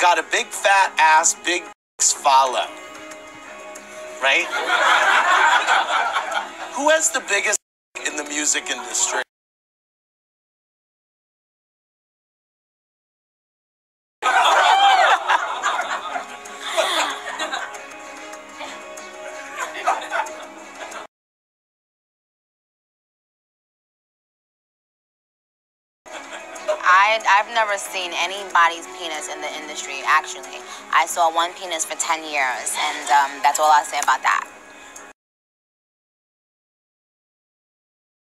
got a big fat ass, big follow. Right? Who has the biggest in the music industry? I, I've never seen anybody's penis in the industry, actually. I saw one penis for 10 years, and um, that's all I'll say about that.